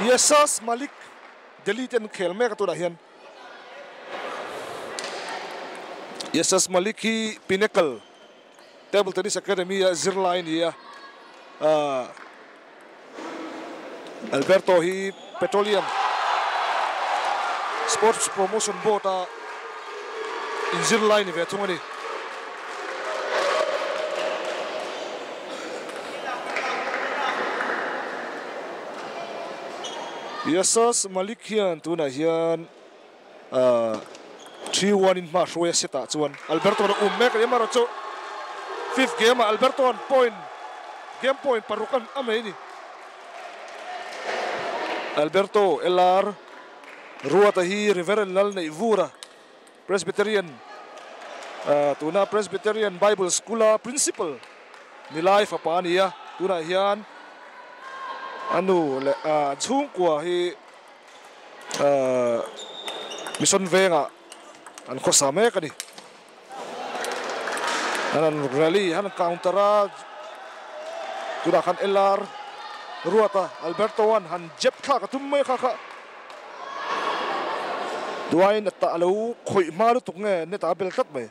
यसस मलिक दिल्ली तेन खेल में कतुरा हियन यसस मलिक ही पिनेकल टेबल टेनिस एकेडमी या ज़ीरो लाइन या अल्बर्टो ही पेट्रोलियम स्पोर्ट्स प्रमोशन बोर्ड आ ज़ीरो लाइन वेतुंगनी Yesas Malik hian tuna hian uh, 3-1 in ma hroya seta chuan Alberto na um mek chu fifth game Alberto on point. Game point parukan amei ni Alberto LR ruata hi Reverend Lal nei vura Presbyterian uh, tuna Presbyterian Bible School principal. Nilai fa pania tuna hian anu le a à, chung kwa hi mission venga an ko same ka ni anh rally han countera tuna kan LR ruata Alberto wan han jep kha ka tum mai kha kha duai na ta alo khoi ma lu tuk nge ne ta bel tat mai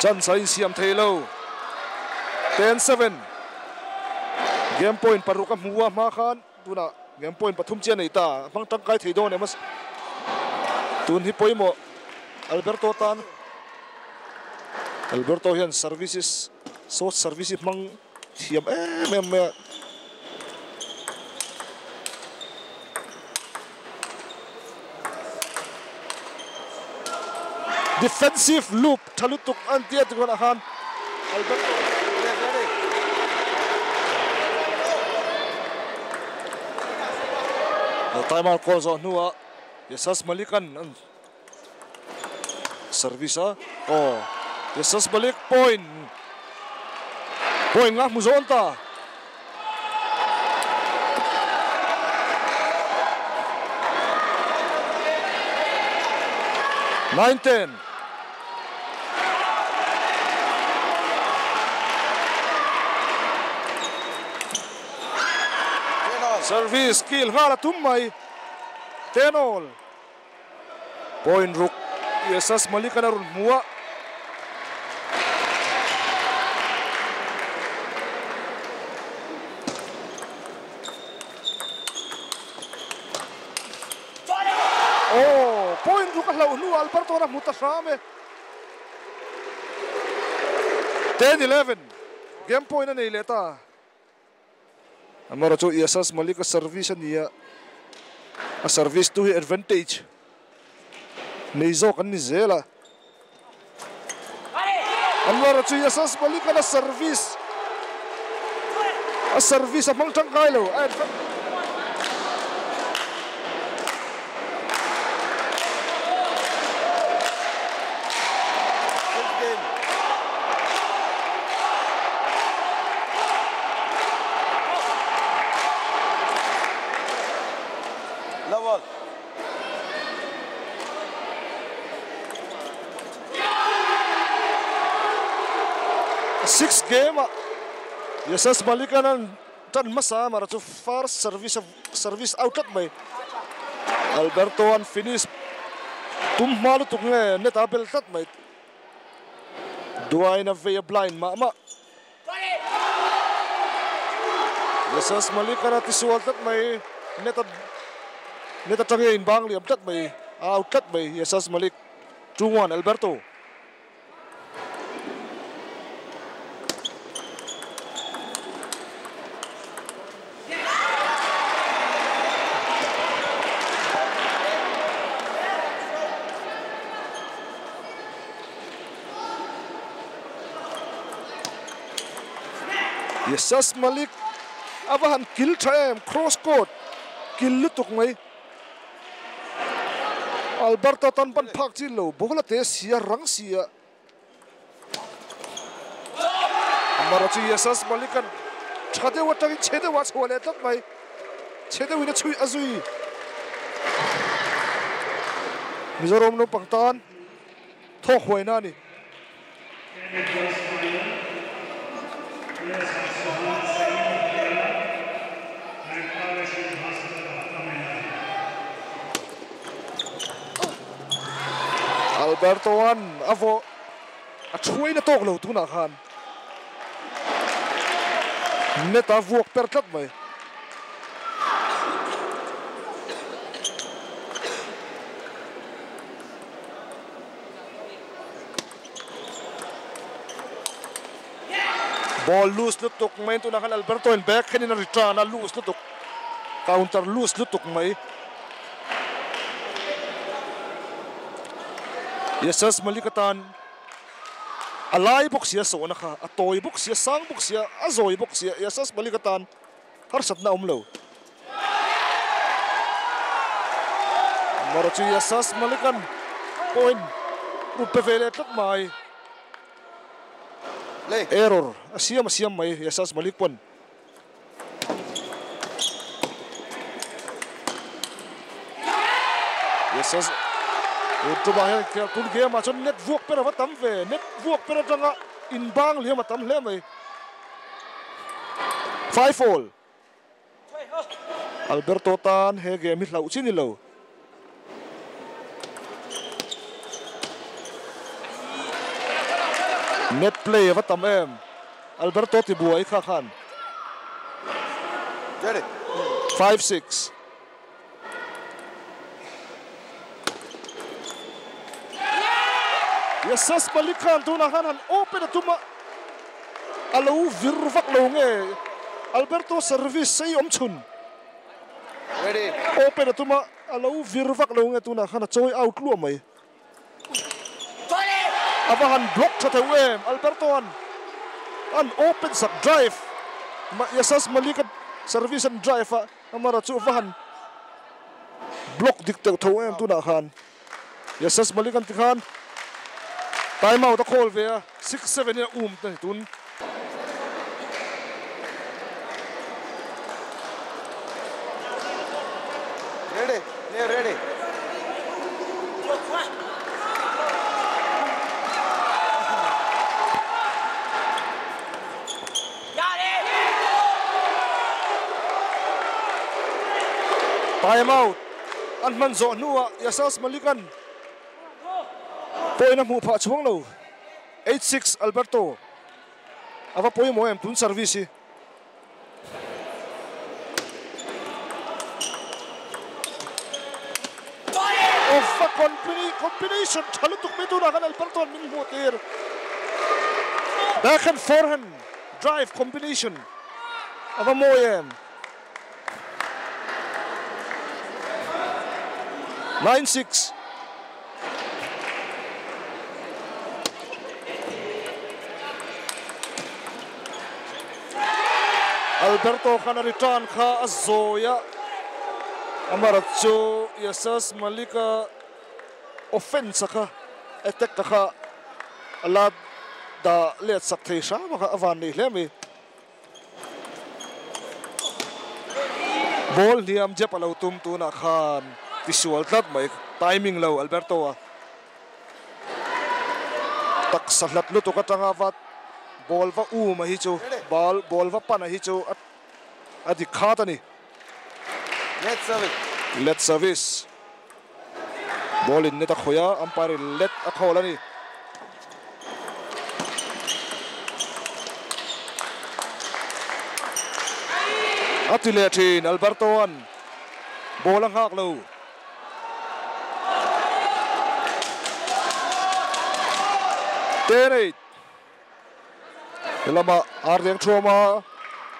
chan sai siam thelo 10-7 game point paru ka muwa ma khan tuna game point pathum chen nei phang tang kai thei do ne mas tun hi poimo Alberto tan. Alberto hian services. So services mang thiam. Em em me defensive loop. Thalutuk an tia tukon ahan. Alberto timeout call zo nuwa Yesas Malikan ang service ah oh. Yesas Malik point. Point nga muzon ta Nine ten. Service skill ngala tummai. Tenol. Point ruk. Yesas Malika narun mua. Oh, same. 10-11. Game point na nileta. amara chu esas malik service ania a service to advantage. Nei zo kan ni zela amara chu esas malik na service. A service a mal tang kai lo Yesas Malika nan tan masa mara chu first service service outlet mai Alberto an finish tum malu tuk nge net abel tat mai duai na ve blind ma ma. Yesas Malika na tisual tat mai net net tangi in bang liam tat mai outlet mai Yesas Malik 2-1 Alberto yesas Malik ava kill kil cross court kill lutuk mai alberto tan pan phak chi lo bola te sia rang sia. Amara chi yesas Malik kan chade wa tagi chede wa chole tat mai chede wina chui azui Mizoram no pangtan thok hoina ni. An avo a thui na tok lo tu na khan vuok per tlat mai. Ball loose lutuk mai tu na kan Alberto in back khenin return na loose lutuk counter loose lutuk mai Yesas malikatan alai bok sia so na kha atoi bok sia sang bok sia azoi bok sia Yesas malikatan har sat na umlo Marachi Yesas malikan point. Rupe vele tak mai error. Asiam asiam mai Yesas malik pon tu bang heng kel tun ge chon net vuak pe ra tam ve net vuak pe ra tanga in bang le ma tam le mai five all alberto tan he game mi hlau chini lo net play va tam em alberto ti buai kha khan get 5 6 Jesus balikan tuna hanan er open tuma alau virvak longe Alberto service si om chun ready? Open tuma alau virvak longe tuna kanan choi er out lu mai apa han block chate wem Alberto han an open sub drive. Ma, Jesus malikat service and drive. Amara chu van block dik te em tu na khan Jesus malikan ti khan out a call via 6-7 ya um ta tun. Ready. Yeah, ready. Time out. An man zo nuwa Yasas Malikan. point mu pha chuang 86 alberto. Ava point mo em tun service Ova combination thalu tuk me tuna kan alberto min mo ter. Back and forehand drive combination. Ava moem. em. 9-6 Alberto kana return kha azoya. Amaratcho Yasas Malika offense kha attack kha alad da let sak thei sha maka avan ni hlemi. Ball niam je palo tum tu na khan visual tlat mai timing lo Alberto a. Tak salat lu tu katanga vat ball वा ball ball वा पन खातनी let service ball इन नेता खोया umpire let अखोलनी अतिलेटिन अल्बर्टोन ball अंगाक लो। तेरे ลมาอาร์เดียงชัวมา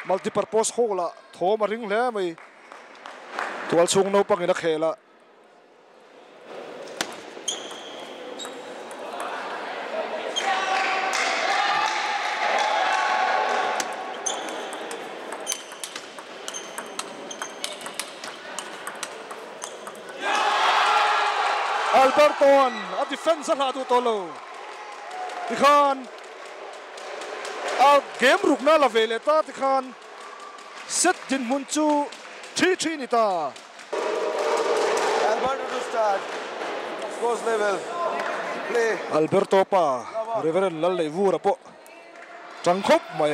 multipurpose หกละโทมาริงแล้วไม่ตัวชงโนปังอินักเฮละอัลเบอร์ตอนอัลดิเฟนซ์ลาดูโตโลดิคาน game รุกน่าละเวเลต้าที่ขันเซตดินมุนจูทีทีนิตา Alberto to start scores level play Alberto pa. Reverend Lalle Vura po. Trang khop mai.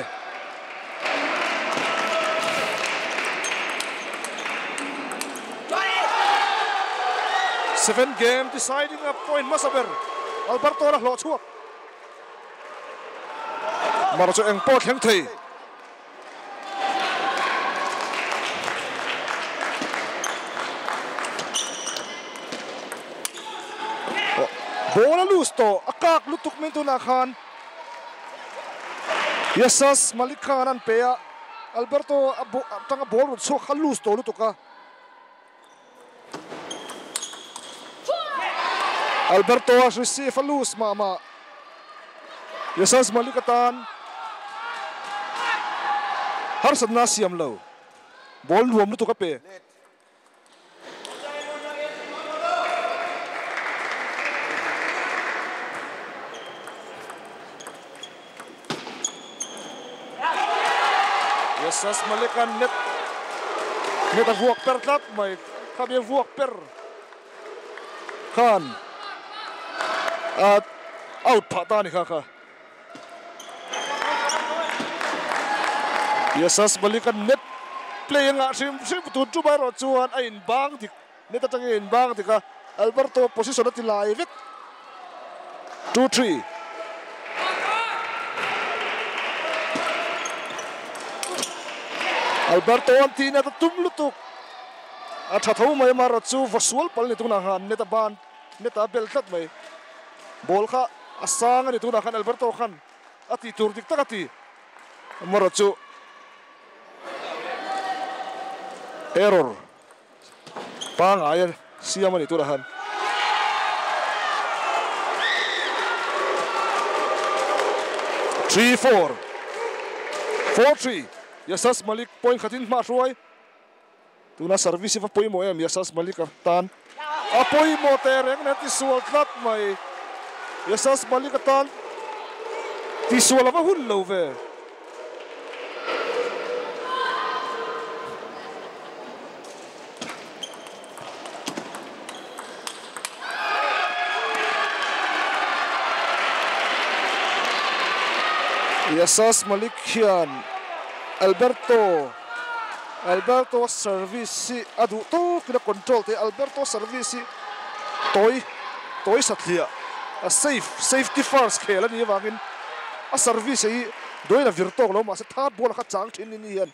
Seven game deciding a point masaber Alberto lah lo chuak pot heng thei bola lose to. Akak lutuk min tu na khan Yesas Malik Alberto tanga ball rut so khalus to Alberto has received a loose mama. Yesas Malik har sadna siam lo ball nuam lutuka pe Yesas Malikan net. Net a vuak per tlat mai kami vuak per. At out patani kaka Yesas Malikan net play nga sim sim tu tu bai ro chuan a in bang dik net a tangi in bang dika Alberto position at live it. 2 3 Alberto Antina ta tum lutuk a tha tho mai mar chu vasual pal ni tuna han neta ban neta bel tlat mai bol kha asang ni tuna khan Alberto khan ati tur dik takati mar chu error. Pang ayar siam ni tuna han Three four, four three. Yasas Malik point khatin ma ruai tuna service fa poi mo em? Yasas Malik tan a poi mo te reng na ti sual tlat mai. Yasas Malik tan ti sual va hun lo ve يساس مالكيان ألبرتو. ألبرتو سيرفيسي. أدو. توك لا كنترول تي. ألبرتو سيرفيسي. توي. توي ساتليا. السيف. سيفتي فارس كيلا ني واغين السيرفيسي. دوينا فيرتوغ. لو ما ستا بول خا تشان تشين ني هيان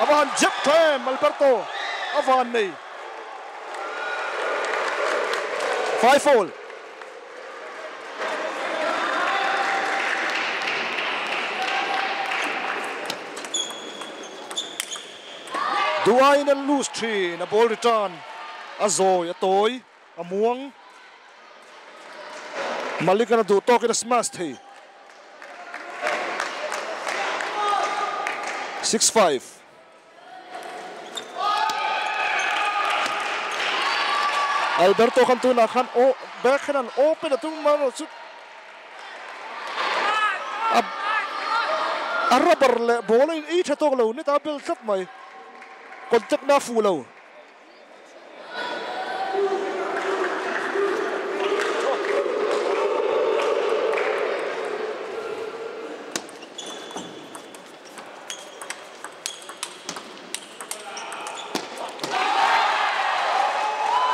أفان جيب تايم. ألبرتو. أفان ني. فايفول Duai na loose tree na ball return. Azoi atoi amuang. Malik na du in na smash thi. 6-5. Alberto kan toen naar gaan bergen en open dat toen maar zo. Arabber le bolen iets het ook loon niet abel zat mij. قلتقنا فولو.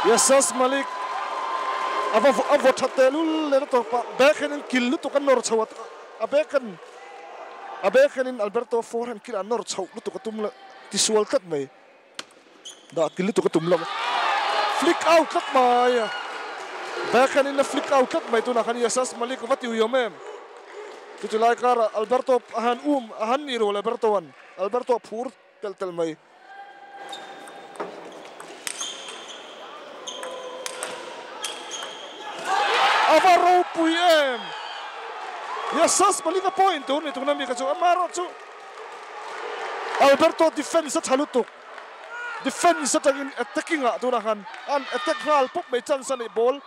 يساس ملك أفو أفو تتلو لنتوقع بأخن كيلو تكن نور أباكن أباكن أبأخن ألبرتو فورن كيل نور تشوت لتوقع تملأ. تسوال تتمي lu to katum la tisual tat mai da killu to katum la flick out tat mai bekhen in flick out tat mai to na kan Yasas Malik wat yu yomem tu tu lai kar Alberto ahan um ahan ni ro Alberto wan Alberto phur tel tel mai Avaro Puyem. Yasas malika point tu ni tungna mi ka chu amaro chu. Alberto defense sa chalutuk. Defense sa tagin attacking a tu na kan. An attack hal pop may chance ni ball.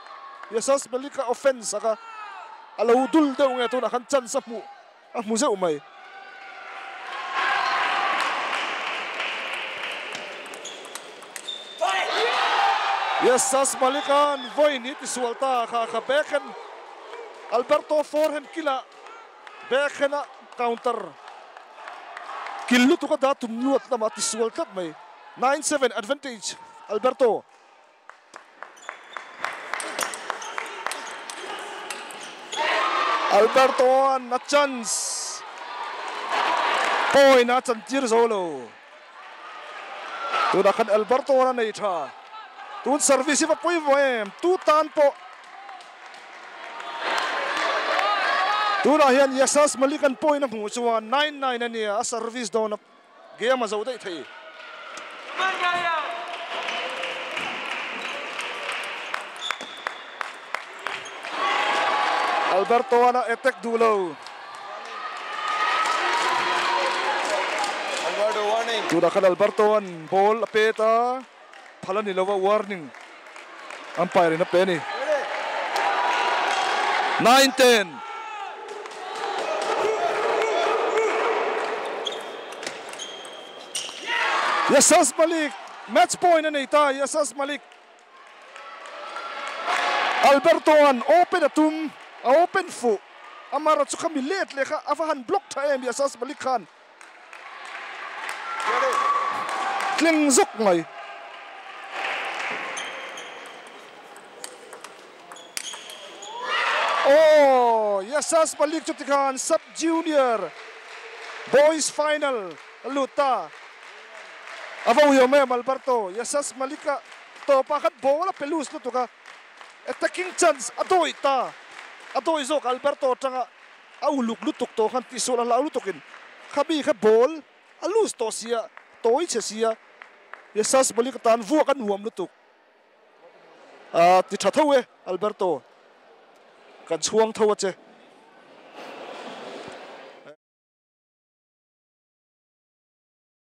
Yasas malika offense aka. Alo dul de unga tu na kan chance mu. Ah mu sa umay. Yesas Malikan voin hit suolta kha kha beken Alberto forehand kila bekena counter killu tu ka da tum nuat mati suoltat mai 9-7 advantage, Alberto. Alberto na chance. Poi na chan chir zolo. Tu da khan Alberto na nei tha. Tu service va poi voem. Tu tan po. Tu na hian yesas malikan poi na mu chuan 9-9 ania service don game ma zo dei. Alberto ana attack dulo Alberto warning. tu da kan Alberto an ball apeta phala ni lova warning. Umpire na pe ni 9 Yasas Malik. Match point na ita Yasas Malik. Alberto an open atum a open fu amara chu khami let lekha afahan block tha em Yasas Malik khan. Tling zuk ngai. Oh, Yasas Malik Chutikan Sub Junior. Boys Final Luta Ava uyome malbarto. Yasas malika to pakat bola pelus no tuka. Attacking chance adoi ta. adoi zok Alberto tanga auluk lutuk to kan tisul ala lutukin. Khabi kha bol alus to sia toi che sia. Yasas malika tan vu kan huam lutuk. a ti thathowe Alberto. Kan chuang thowa che.